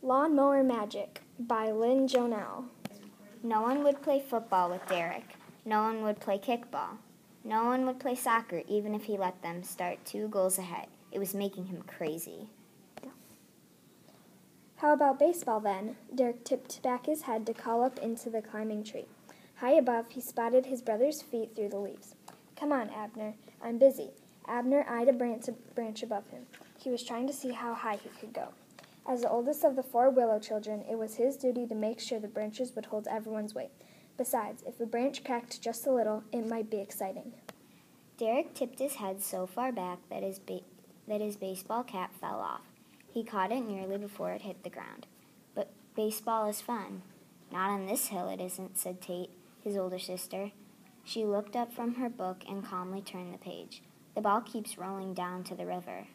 Lawnmower Magic by Lynne Jonell. No one would play football with Derek. No one would play kickball. No one would play soccer even if he let them start two goals ahead. It was making him crazy. How about baseball then? Derek tipped back his head to call up into the climbing tree. High above, he spotted his brother's feet through the leaves. Come on, Abner. I'm busy. Abner eyed a branch, branch above him. He was trying to see how high he could go. As the oldest of the four willow children, it was his duty to make sure the branches would hold everyone's weight. Besides, if a branch cracked just a little, it might be exciting. Derek tipped his head so far back that his, ba- that his baseball cap fell off. He caught it nearly before it hit the ground. But baseball is fun. Not on this hill it isn't, said Tate, his older sister. She looked up from her book and calmly turned the page. The ball keeps rolling down to the river.